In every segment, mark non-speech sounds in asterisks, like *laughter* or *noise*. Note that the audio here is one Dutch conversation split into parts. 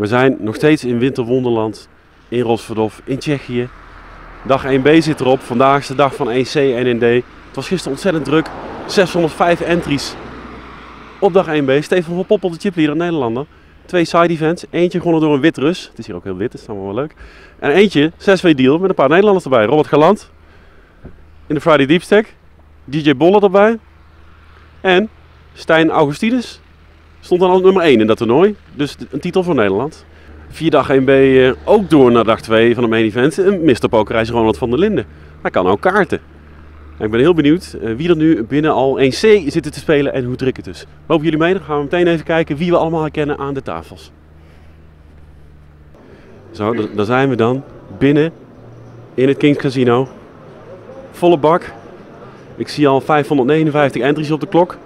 We zijn nog steeds in Winterwonderland in Rosverdov in Tsjechië. Dag 1B zit erop. Vandaag is de dag van 1C en 1D. Het was gisteren ontzettend druk. 605 entries op dag 1B. Stefan van Poppel, de chipleader Nederlander. Twee side events. Eentje gewonnen door een wit Rus. Het is hier ook heel wit, dat is allemaal wel leuk. En eentje 6-2 deal met een paar Nederlanders erbij. Robert Galant in de Friday Deep Stack. DJ Bolle erbij. En Stijn Augustinus stond dan als nummer 1 in dat toernooi. Dus een titel voor Nederland. Vier dag 1B eh, ook door naar dag 2 van de main event. Een Mr. Pokerreis Ronald van der Linden. Hij kan ook kaarten. En ik ben heel benieuwd eh, wie er nu binnen al 1C zitten te spelen en hoe druk het is. Lopen jullie mee? Dan gaan we meteen even kijken wie we allemaal herkennen aan de tafels. Zo, da- daar zijn we dan. Binnen in het Kings Casino. Volle bak. Ik zie al 559 entries op de klok.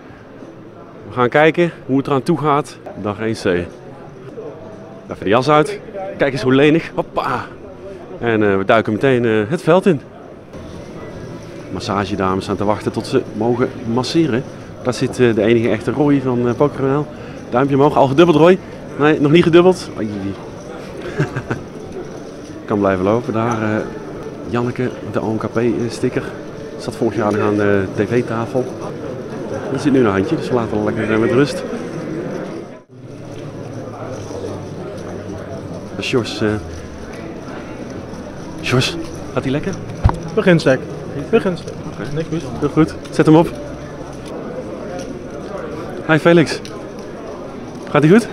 Gaan kijken hoe het eraan toe gaat. Dag 1C. Even de jas uit. Kijk eens hoe lenig. Hoppa. En eh, we duiken meteen eh, het veld in. Massagedames staan te wachten tot ze mogen masseren. Daar zit eh, de enige echte Roy van uh, PokerNL. Duimpje omhoog. Al gedubbeld Roy? Nee, nog niet gedubbeld. *laughs* Kan blijven lopen. Daar Janneke de OMKP-sticker. Zat vorig jaar aan de tv-tafel. Er zit nu een handje, dus we laten hem lekker eh, met rust. Sjors. eh Sjors, gaat hij lekker? Beginstek. Beginstek. Niks mis. Heel goed. Zet hem op. Hi Felix. Gaat hij goed?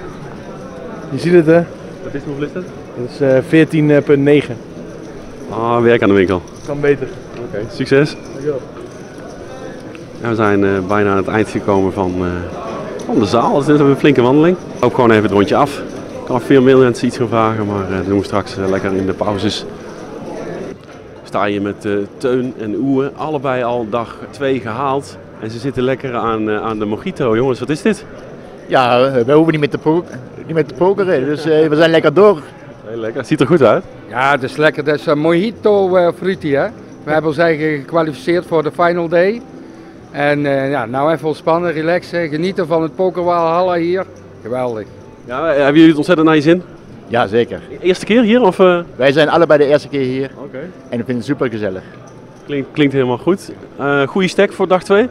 Je ziet het hè? Wat is hoeveel is dat? Dat is eh, 14,9. Ah, werk aan de winkel. Kan beter. Oké, succes. Dankjewel. We zijn eh, bijna aan het eind gekomen van, eh, van de zaal. Het is net een flinke wandeling. Ik loop gewoon even het rondje af. Ik kan nog veel meer mensen iets gaan vragen, maar eh, dat doen we straks lekker in de pauzes. Sta je met eh, Teun en Oewe, allebei al dag 2 gehaald. En ze zitten lekker aan, eh, aan de mojito. Jongens, wat is dit? Ja, wij hoeven niet met te, po- niet met te pokeren, dus eh, we zijn lekker door. Heel lekker. Het ziet er goed uit. Ja, het is lekker. Dat is een mojito eh fruity, hè. We hebben ons eigen gekwalificeerd voor de final day. En eh, ja, nou even ontspannen, relaxen, genieten van het pokerwalhalla hier. Geweldig. Ja, eh, hebben jullie het ontzettend naar je zin? Ja, zeker. Eerste keer hier? Of, eh? Wij zijn allebei de eerste keer hier Oké. en ik vind het super gezellig. Klinkt, klinkt helemaal goed. Eh goede stack voor dag 2?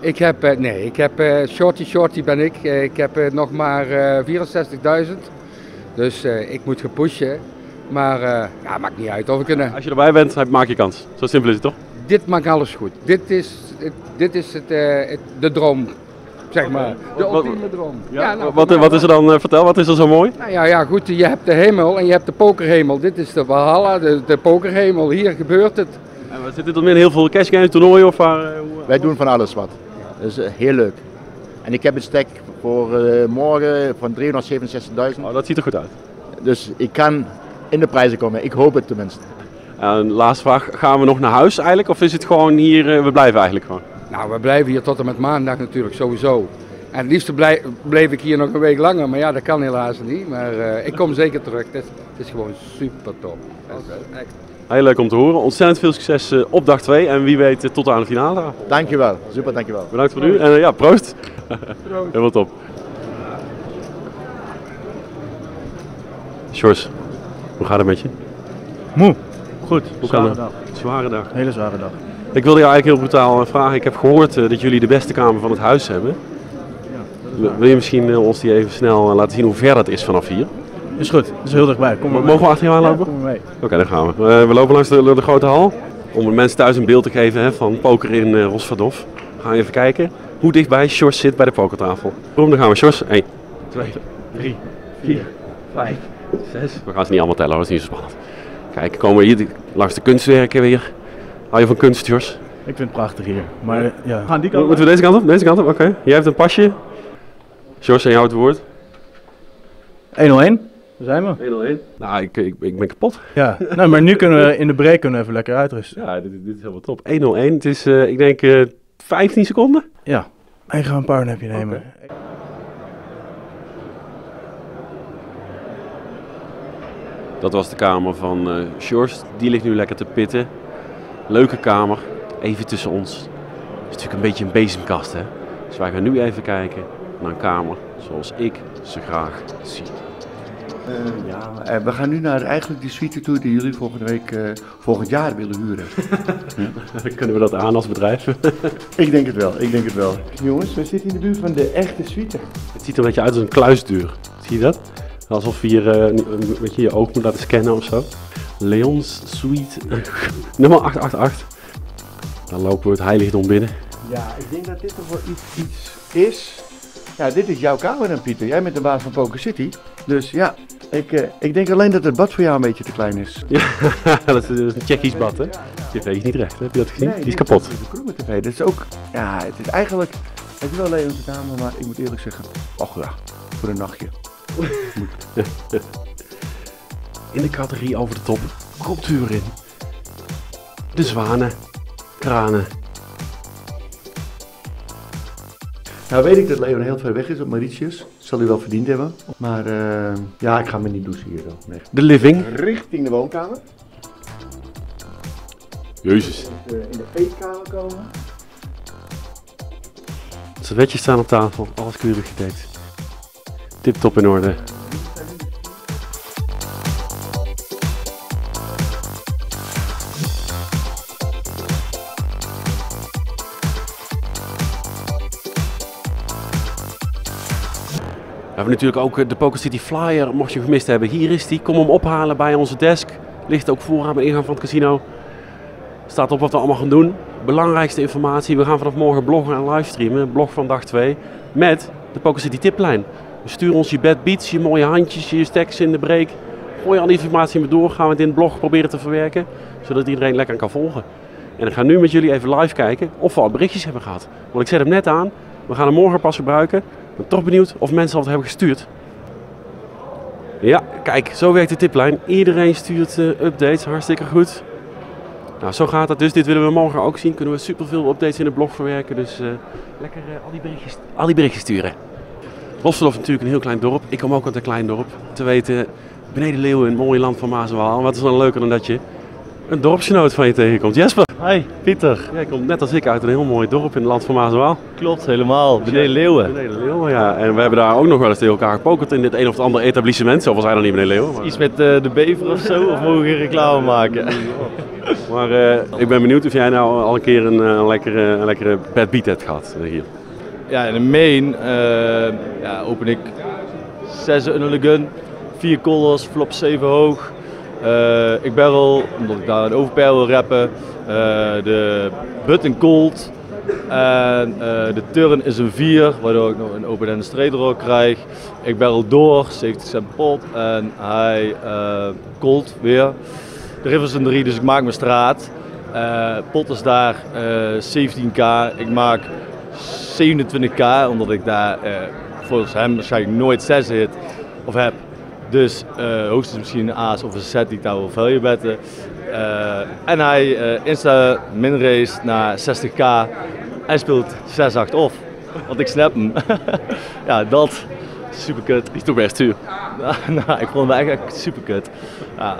Ik heb, eh, nee, ik heb eh, shorty shorty ben ik. Ik heb eh, nog maar eh 64.000. Dus eh, ik moet gaan pushen. Maar eh, ja, maakt niet uit of we kunnen. Als je erbij bent, heb- maak je kans. Zo simpel is het toch? Dit maakt alles goed. Dit is, dit is het, eh, het, de droom, zeg maar. De Wat- ultieme droom. nou, wat, wat is er dan? eh, vertel, wat is er zo mooi? Nou ja, ja, goed, je hebt de hemel en je hebt de pokerhemel. Dit is de Valhalla, de, de pokerhemel. Hier gebeurt het. En wat zit dit dan in? Heel veel cash games, toernooien of waar? eh, hoe- Wij doen van alles wat. Dat is heel leuk. En ik heb een stack voor eh, morgen van 367.000. Oh, dat ziet er goed uit. Dus ik kan in de prijzen komen. Ik hoop het tenminste. En laatste vraag, gaan we nog naar huis eigenlijk? Of is het gewoon hier, eh, we blijven eigenlijk gewoon? Nou, we blijven hier tot en met maandag natuurlijk sowieso. En het liefst blij- bleef ik hier nog een week langer, maar ja, dat kan helaas niet. Maar eh, ik kom zeker terug. Het is, het is gewoon super top. Echt Heel leuk om te horen. Ontzettend veel succes eh, op dag 2 en wie weet tot aan de finale. Dankjewel. Super, dankjewel. Bedankt voor nu en ja, proost. *laughs* Helemaal top. Sjors, hoe gaat het met je? Moe. Goed. Hoe Zware dag. Zware dag. Hele zware dag. Ik wilde jou eigenlijk heel brutaal vragen. Ik heb gehoord eh, dat jullie de beste kamer van het huis hebben. Wil- Wil je misschien eh, ons die even snel eh, laten zien hoe ver dat is vanaf hier? Is goed. Is heel dichtbij. Kom maar Mogen we achter jou aanlopen? Kom maar mee. Oké, daar gaan we. We lopen langs de, de grote hal. Om de mensen thuis een beeld te geven hè, van poker in eh Rosverdov. Gaan we even kijken hoe dichtbij Sjors zit bij de pokertafel. Boom, dan gaan we. Sjors, 1, 2, 3, 4, 5, 6. We gaan ze niet allemaal tellen hoor, dat is niet zo spannend. Kijk, komen we hier langs de kunstwerken weer. Hou je van kunst, Sjors? Ik vind het prachtig hier. Maar ja. We gaan die kant Moeten we deze kant op? Deze kant op, oké. Jij hebt een pasje. Sjors, en jou het woord. 101. Daar zijn we. 101. Nou, ik, ik, ik ben kapot. Ja. *laughs* nou, maar nu kunnen we in de break kunnen we even lekker uitrusten. Ja, dit, dit is helemaal top. 101. Het is, eh, ik denk, eh 15 seconden. Ja. En gaan we een powernapje nemen. Dat was de kamer van eh Sjors. Die ligt nu lekker te pitten. Leuke kamer. Even tussen ons. Het is natuurlijk een beetje een bezemkast, hè. Dus wij gaan nu even kijken naar een kamer zoals ik ze graag zie. Eh, ja, eh, we gaan nu naar eigenlijk die suite toe die jullie volgende week, eh, volgend jaar willen huren. *laughs* Kunnen we dat aan als bedrijf? *laughs* ik denk het wel, ik denk het wel. Jongens, we zitten in de buurt van de echte suite. Het ziet er een beetje uit als een kluisdeur. Zie je dat? Alsof je hier eh, een beetje je oog moet laten scannen of zo. Leons Suite *laughs* nummer 888. Dan lopen we het heiligdom binnen. Ja, ik denk dat dit toch wel iets, iets is. Ja, dit is jouw kamer dan, Pieter. Jij bent de baas van Poker City. Dus ja, ik, eh, ik denk alleen dat het bad voor jou een beetje te klein is. Ja, *laughs* dat is, dat is een Tsjechisch bad, hè? TV is niet recht, hè? heb je dat gezien? Die is kapot. dit kromme tv. Dat is ook, ja, het is eigenlijk, het is wel Leon's kamer, maar ik moet eerlijk zeggen, ach ja, voor een nachtje. In de categorie over de top komt u erin. De zwanen, kranen. Nou weet ik dat Leon heel ver weg is op Mauritius. Zal hij wel verdiend hebben. Maar eh, ja, ik ga me niet douchen hier zo. Nee. De living. Richting de woonkamer. Jezus. In de eetkamer komen. Servetjes staan op tafel, alles keurig gedekt. Tip top in orde. We hebben natuurlijk ook eh, de Poker City Flyer, mocht je hem gemist hebben. Hier is die, kom hem ophalen bij onze desk. Ligt ook vooraan bij de ingang van het casino. Staat op wat we allemaal gaan doen. Belangrijkste informatie, we gaan vanaf morgen bloggen en livestreamen. Blog van dag 2 met de Poker City tiplijn. Stuur ons je bad beats, je mooie handjes, je stacks in de break. Gooi al die informatie maar door, gaan we het in het blog proberen te verwerken. Zodat iedereen lekker kan volgen. En ik ga nu met jullie even live kijken of we al berichtjes hebben gehad. Want ik zet hem net aan, we gaan hem morgen pas gebruiken. Ik ben toch benieuwd of mensen al wat hebben gestuurd. Ja, kijk, zo werkt de tiplijn. Iedereen stuurt eh, updates, hartstikke goed. Nou, zo gaat het dus. Dit willen we morgen ook zien. Kunnen we superveel updates in de blog verwerken. Dus eh, lekker eh, al, die berichtjes, al die berichtjes sturen. Rosselhof is natuurlijk een heel klein dorp. Ik kom ook uit een klein dorp. Te weten, beneden Leeuwen, een mooi land van Maas en Waal. Wat is dan leuker dan dat je een dorpsgenoot van je tegenkomt. Jesper, Hi, Pieter. jij komt net als ik uit een heel mooi dorp in het land van Maas en Waal. Klopt, helemaal. Beneden Leeuwen. Beneden Leeuwen, ja. En we hebben daar ook nog wel eens tegen elkaar gepokerd in dit een of het andere etablissement. Zoveel zijn er niet beneden Leeuwen. Maar, Iets met eh, de bever of zo, of mogen we geen reclame maken? maar eh, ik ben benieuwd of jij nou al een keer een, eh, een lekkere, een lekkere bad beat hebt gehad eh, hier. Ja, in de main eh, ja, open ik 6 under the gun, 4 callers, flop 7 hoog. Eh, ik barrel, omdat ik daar een overpair wil rappen. Eh, de button cold. En de turn is een 4, waardoor ik nog een open end straight draw krijg. Ik barrel door, 70 cent pot. En hij cold weer. De river is een 3, dus ik maak mijn straat. Pot is daar eh, 17k. Ik maak 27k, omdat ik daar eh, volgens hem waarschijnlijk nooit 6 hit of heb. Dus eh, hoogstens misschien een aas of een set die ik daar wil value betten. Eh, en hij insta min race naar 60k. Hij speelt 6-8 off. Want ik snap hem. *laughs* ja, dat. Super kut. Is toch best zuur. *laughs* nou, ik vond hem echt super kut. Ja,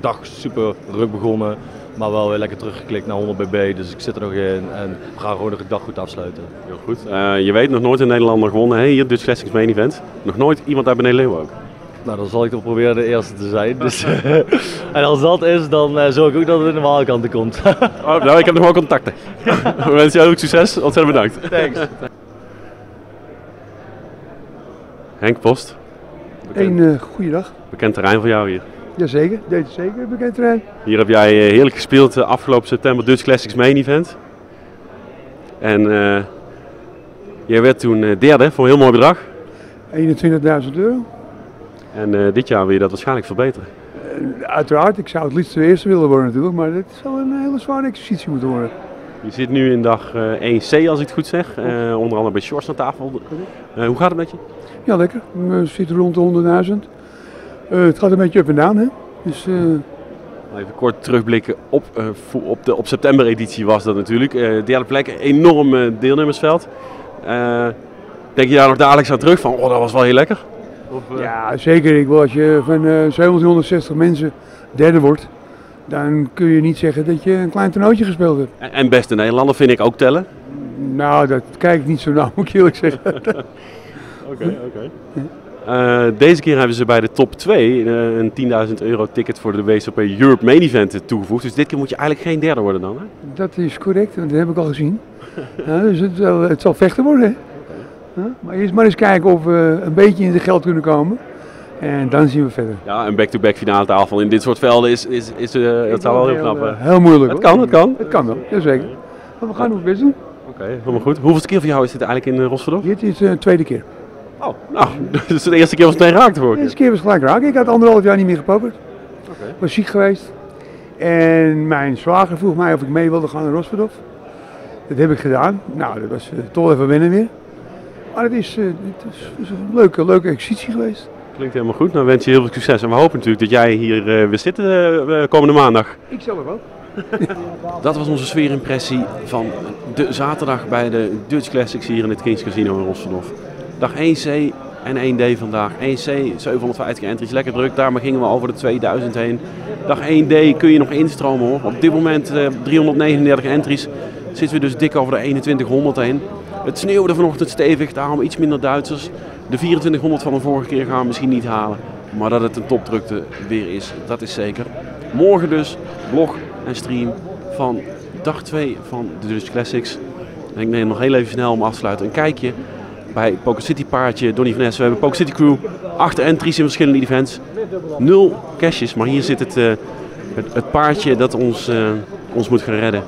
dag super druk begonnen. Maar wel weer lekker teruggeklikt naar 100 bb. Dus ik zit er nog in. En we gaan gewoon de dag goed afsluiten. Heel goed. Eh, je weet nog nooit een Nederlander gewonnen. Hey, hier Dutch Classics Main Event. Nog nooit iemand uit beneden Leeuwen ook. Nou, dan zal ik toch proberen de eerste te zijn. Dus, *laughs* en als dat is, dan eh, zorg ik ook dat het in de Waalkanten komt. *laughs* Oh, nou, ik heb nog wel contacten. *laughs* We wensen jou ook succes. Ontzettend bedankt. Thanks. Henk Post, Een uh, goeiedag. bekend terrein voor jou hier. Jazeker, deze zeker bekend terrein. Hier heb jij eh, heerlijk gespeeld eh, afgelopen september Dutch Classics Main Event. En eh, jij werd toen derde voor een heel mooi bedrag. 21.000 euro. En dit jaar wil je dat waarschijnlijk verbeteren. Uiteraard, ik zou het liefst de eerste willen worden natuurlijk, maar dit zal een hele zware exercitie moeten worden. Je zit nu in dag eh, 1C als ik het goed zeg. Onder andere bij Shorts aan tafel. Hoe gaat het met je? Ja, lekker. We zitten rond de 100.000. Eh, het gaat een beetje up en down, hè. Dus eh, Even kort terugblikken op, eh, op de op september editie was dat natuurlijk. Eh, derde plek, enorm deelnemersveld. Eh, denk je daar nog dadelijk aan terug van, oh dat was wel heel lekker? Of, eh, ja, zeker. Ik wil als je van eh 1760 mensen derde wordt, dan kun je niet zeggen dat je een klein toernooitje gespeeld hebt. En, en beste Nederlander vind ik ook tellen. Nou, dat kijk ik niet zo nauw, *laughs* moet ik eerlijk zeggen. *laughs* Oké, oké. Eh, deze keer hebben ze bij de top 2 eh, een 10.000 euro ticket voor de WSOP Europe Main Event toegevoegd. Dus dit keer moet je eigenlijk geen derde worden dan. Hè? Dat is correct, want dat heb ik al gezien. *laughs* Ja, dus het zal, het zal vechten worden. hè. Ja, maar eerst maar eens kijken of we een beetje in de geld kunnen komen. En dan zien we verder. Ja, een back-to-back finale tafel in dit soort velden is, is, is eh, dat zou wel heel knap zijn. Heel moeilijk Het hoor. kan, het kan. Het kan wel, jazeker. Maar we gaan ons best doen. Oké, helemaal goed. Hoeveel keer voor jou is dit eigenlijk in Rosverdorf? Dit is de tweede keer. Oh, nou, *laughs* dus is de eerste keer was het meteen raakt voor De eerste keer was gelijk raak. Ik had anderhalf jaar niet meer gepokerd. Oké. was ziek geweest. En mijn zwager vroeg mij of ik mee wilde gaan naar Rosverdorf. Dat heb ik gedaan. Nou, dat was eh, toch even wennen weer. Maar het is, eh, het is, het is een leuke, leuke exercitie geweest. Klinkt helemaal goed. Nou wens je heel veel succes. En we hopen natuurlijk dat jij hier eh, weer zit komende maandag. Ik zelf ook. *laughs* Dat was onze sfeerimpressie van de zaterdag bij de Dutch Classics hier in het Kings Casino in Rotterdam. Dag 1C en 1D vandaag. 1C, 750 entries, lekker druk. Daarmee gingen we over de 2000 heen. Dag 1D kun je nog instromen hoor. Op dit moment eh, 339 entries. Zitten we dus dik over de 2100 heen. Het sneeuwde vanochtend stevig, daarom iets minder Duitsers. De 2400 van de vorige keer gaan we misschien niet halen. Maar dat het een topdrukte weer is, dat is zeker. Morgen dus blog en stream van dag 2 van de Dutch Classics. En ik neem nog heel even snel om af te sluiten een kijkje bij Poker City paardje Donny van Ness. We hebben Poker City Crew, acht entries in verschillende events. Nul caches, maar hier zit het, eh, het, het paardje dat ons, eh, ons moet gaan redden.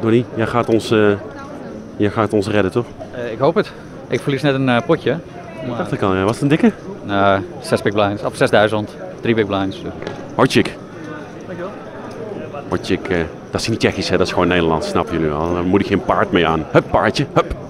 Donny, jij gaat ons, eh, jij gaat ons redden toch? Ik hoop het. Ik verlies net een potje. Dat dacht ik al, ja. was het een dikke? Uh, 6 big blinds, of 6000, 3 big blinds. Hotchik. Hotchik, eh, dat is niet Tsjechisch, hè? dat is gewoon Nederlands, snap jullie wel. Daar moet ik geen paard mee aan. Hup, paardje, hup.